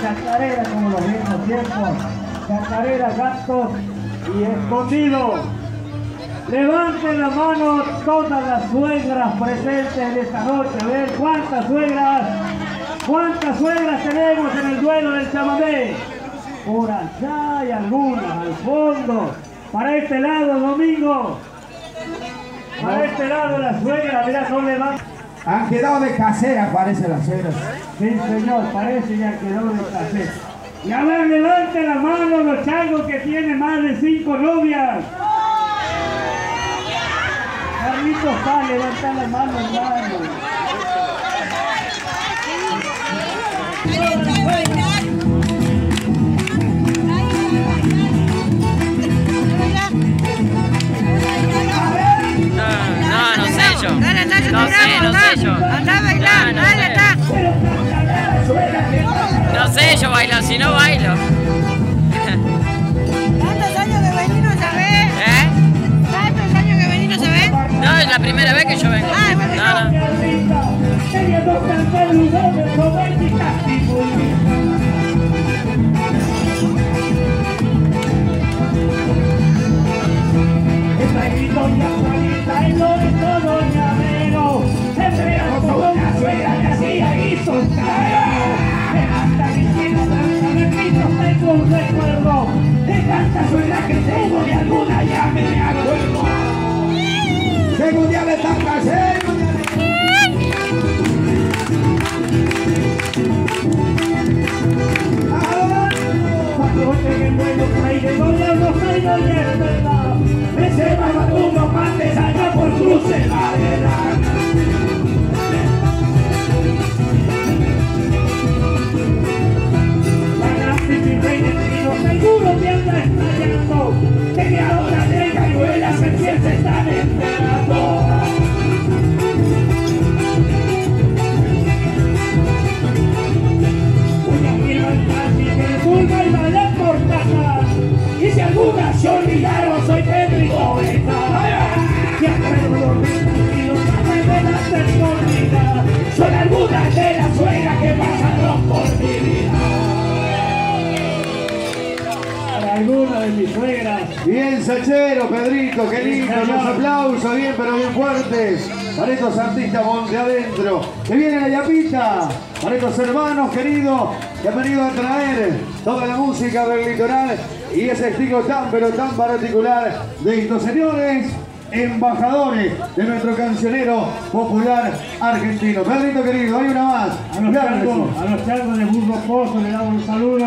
chacarera como los viejos tiempos, chacarera, gatos y escondido. Levanten la mano todas las suegras presentes en esta noche, a ver cuántas suegras, cuántas suegras tenemos en el duelo del chamamé. Por allá hay algunas, al fondo. Para este lado, Domingo. Para este lado la suegra, mira, no levantan. Han quedado de casera, parece las suegras. Sí, señor, parece ya quedó de caseta. Y a ver, levante la mano los changos que tienen más de cinco novias. Carlitos, va, levanta la mano, hermano. No sé yo bailar, si no bailo. ¿Tantos años que vení no sabés? ¿Eh? ¿Tantos años que vení no sabés? No, es la primera vez que yo vengo. Ah, bueno, No, no. Esta historia bonita en lo de todo llavero Siempre alguna ya me Según día de día de- Cuando llegue allá por Bien, Sachero, Pedrito, qué lindo, los aplausos, bien, pero bien fuertes. Para estos artistas monte adentro. Que viene la yapita. Para estos hermanos queridos que han venido a traer toda la música del litoral y ese estilo tan, pero tan particular de estos señores. Embajadores de nuestro cancionero popular argentino. Pedrito querido, hay una más. A los sí. a los de Burgo Pozo le damos un saludo.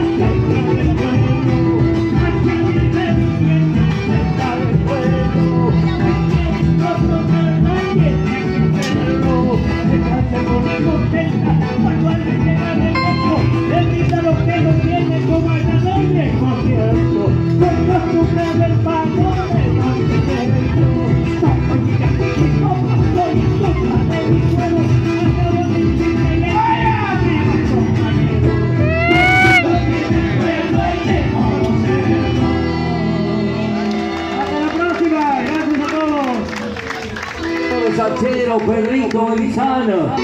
todos. Sachero, Pedrito, Elizana.